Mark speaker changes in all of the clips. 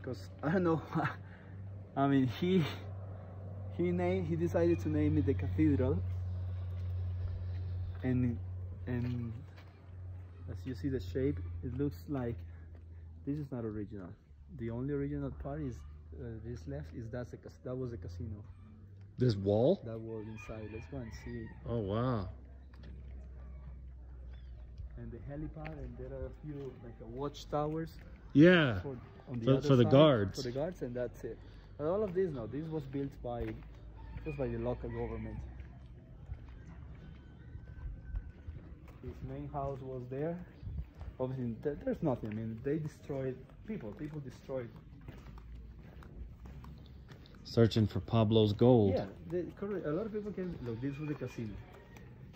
Speaker 1: because I don't know. I mean, he he named he decided to name it the cathedral, and and as you see the shape, it looks like this is not original. The only original part is uh, this left is that's a that was a casino.
Speaker 2: This wall?
Speaker 1: That wall inside. Let's go and see.
Speaker 2: Oh wow.
Speaker 1: And the helipad, and there are a few like a watchtowers
Speaker 2: Yeah.
Speaker 1: for on the
Speaker 2: For- for the
Speaker 1: side,
Speaker 2: guards.
Speaker 1: For the guards, and that's it. But all of this, no, this was built by just by the local government. His main house was there. Obviously, th- there's nothing. I mean, they destroyed people. People destroyed.
Speaker 2: Searching for Pablo's gold.
Speaker 1: Yeah, they. A lot of people can look. This was the casino.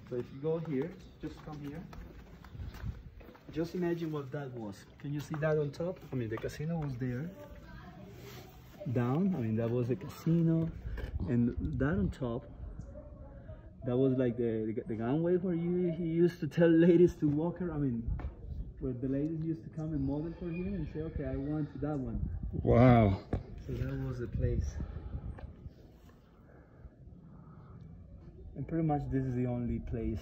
Speaker 1: So if you go here, just come here. Just imagine what that was. Can you see that on top? I mean, the casino was there. Down. I mean, that was the casino, and that on top. That was like the the, the gangway where you he used to tell ladies to walk her. I mean, where the ladies used to come and model for him and say, "Okay, I want that one."
Speaker 2: Wow.
Speaker 1: So that was the place. And pretty much this is the only place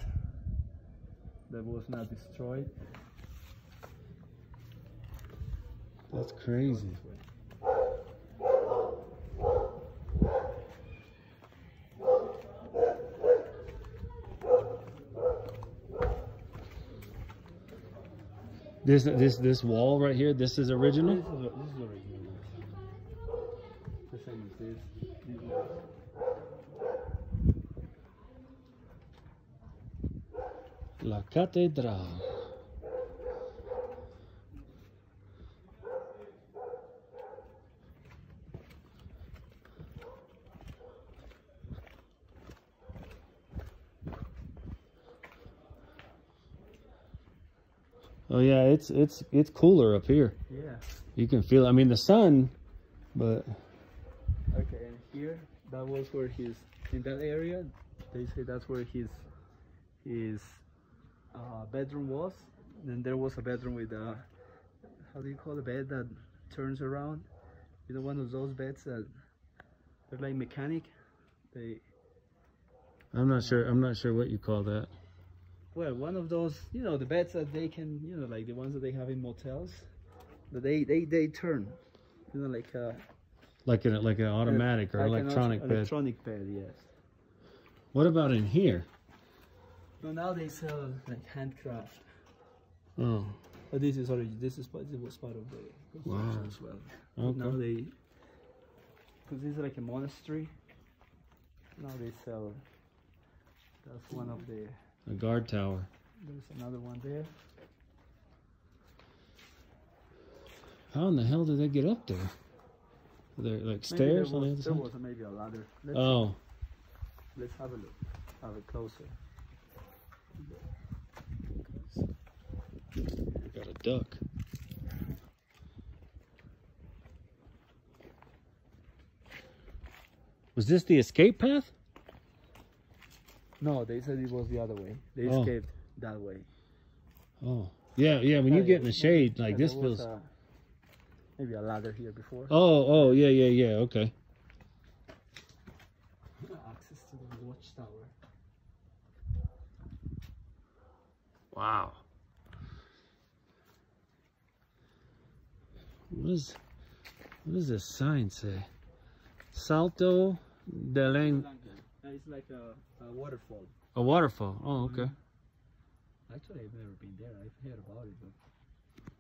Speaker 1: that was not destroyed.
Speaker 2: That's crazy. This this this wall right here, this is original?
Speaker 1: This is, this is original. The same as this.
Speaker 2: La Catedral. Oh yeah, it's it's it's cooler up here.
Speaker 1: Yeah.
Speaker 2: You can feel. I mean, the sun, but
Speaker 1: Okay, and here that was where his in that area. They say that's where his his uh, bedroom was. Then there was a bedroom with a how do you call the bed that turns around? You know, one of those beds that they're like mechanic. They
Speaker 2: I'm not sure. I'm not sure what you call that.
Speaker 1: Well, one of those you know the beds that they can you know like the ones that they have in motels. That they they they turn. You know, like a
Speaker 2: Like an like an uh, automatic or
Speaker 1: like an
Speaker 2: electronic bed.
Speaker 1: Electronic bed, yes.
Speaker 2: What about in here?
Speaker 1: No, now they uh, sell like handcraft.
Speaker 2: Oh,
Speaker 1: But this is already this is part this was part of the construction
Speaker 2: Wow.
Speaker 1: as well. But Now they because this is like a monastery. Now they sell. That's one of the.
Speaker 2: A guard tower.
Speaker 1: There's another one there.
Speaker 2: How in the hell did they get up there? Are there like
Speaker 1: Maybe
Speaker 2: stairs
Speaker 1: there
Speaker 2: on the
Speaker 1: was,
Speaker 2: other
Speaker 1: There
Speaker 2: side?
Speaker 1: was maybe a ladder. Let's,
Speaker 2: Oh,
Speaker 1: let's have a look. Have it closer.
Speaker 2: got a duck. Was this the escape path?
Speaker 1: No, they said it was the other way. They
Speaker 2: Oh.
Speaker 1: escaped that way.
Speaker 2: Oh, yeah, yeah. When you get in the shade, like
Speaker 1: Yeah,
Speaker 2: this feels.
Speaker 1: a- uh, maybe a ladder here before.
Speaker 2: Oh, oh, yeah, yeah, yeah. Okay.
Speaker 1: Access to the watchtower.
Speaker 2: Wow. What is what does this sign say? Salto del En- Uh,
Speaker 1: it's like a, a waterfall.
Speaker 2: a waterfall. Oh, mm-hmm. okay.
Speaker 1: Actually, I've never been there. I've heard about it, but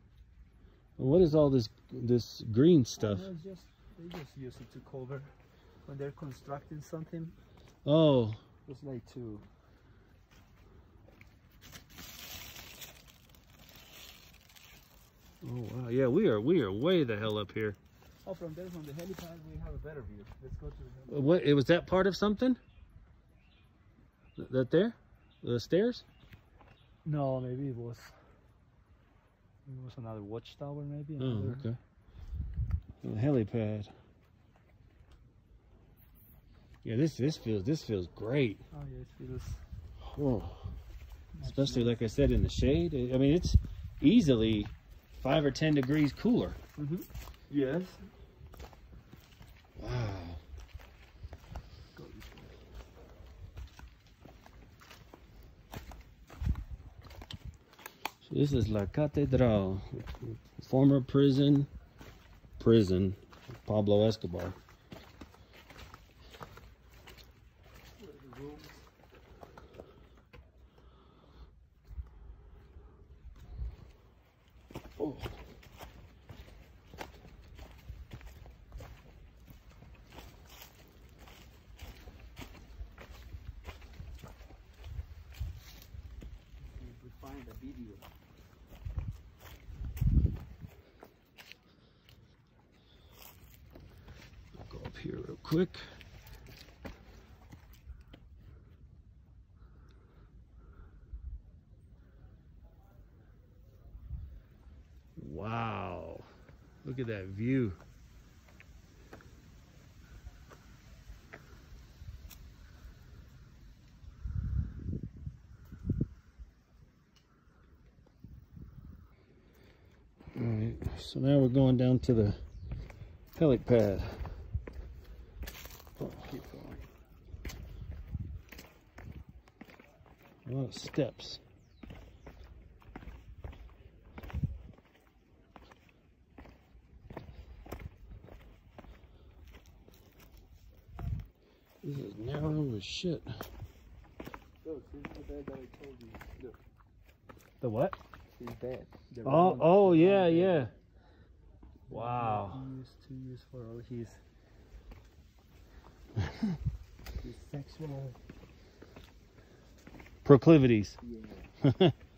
Speaker 2: What is all this this green stuff?
Speaker 1: Uh, no, just they just use it to cover when they're constructing something.
Speaker 2: Oh,
Speaker 1: It's like to
Speaker 2: oh wow. Yeah, we are we are way the hell up here.
Speaker 1: oh from there from the helipad we have a better view. Let's go to the helipad.
Speaker 2: What it was that part of something? Th- That there? The stairs?
Speaker 1: No, maybe it was it was another watchtower maybe.
Speaker 2: Oh,
Speaker 1: Another,
Speaker 2: okay. The helipad. Yeah, this this feels this feels great.
Speaker 1: Oh yeah, it feels
Speaker 2: Oh, especially like I said in the shade. I mean, it's easily five or ten degrees cooler.
Speaker 1: hmm Yes.
Speaker 2: Wow. This is La Catedral, former prison, prison, Pablo Escobar. Oh.
Speaker 1: We find a video.
Speaker 2: Go up here real quick. Wow. Look at that view. All right, so now we're going down to the helipad.
Speaker 1: Keep going.
Speaker 2: A lot of steps. This is narrow as shit.
Speaker 1: Look, this the bed that I told you. Look,
Speaker 2: The what?
Speaker 1: his bed. The
Speaker 2: Oh, oh yeah,
Speaker 1: bed
Speaker 2: yeah. Wow.
Speaker 1: He used to use for all his his sexual.
Speaker 2: Proclivities.
Speaker 1: Yeah.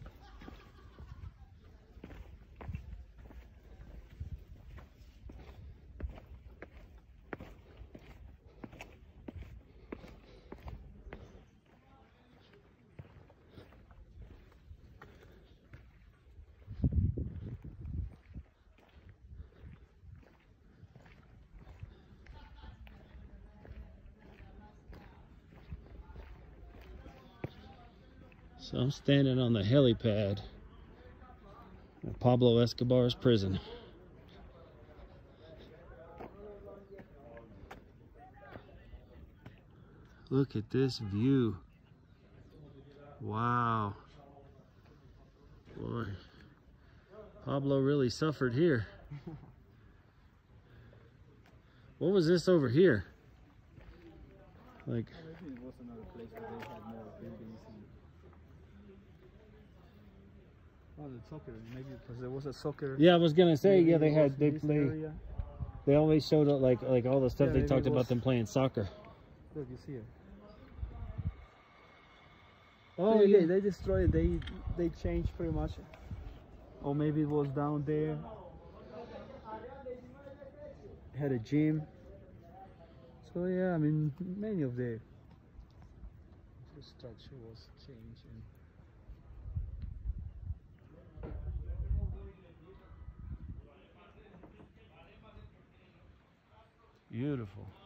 Speaker 2: So I'm standing on the helipad at Pablo Escobar's prison. Look at this view. Wow. Boy. Pablo really suffered here. What was this over here? Like,
Speaker 1: Maybe it was another place where they had more buildings and. Oh, the soccer. Maybe because there was a soccer.
Speaker 2: yeah, I was gonna say,
Speaker 1: maybe
Speaker 2: yeah, they had, they play,
Speaker 1: area.
Speaker 2: they always showed up like, like all the stuff
Speaker 1: Yeah,
Speaker 2: they talked
Speaker 1: it
Speaker 2: about them playing soccer.
Speaker 1: Look, you see it.
Speaker 2: Oh,
Speaker 1: yeah,
Speaker 2: yeah.
Speaker 1: they destroyed. They they changed pretty much. Or maybe it was down there. Had a gym. So yeah, I mean, many of the the structure was changing.
Speaker 2: Beautiful.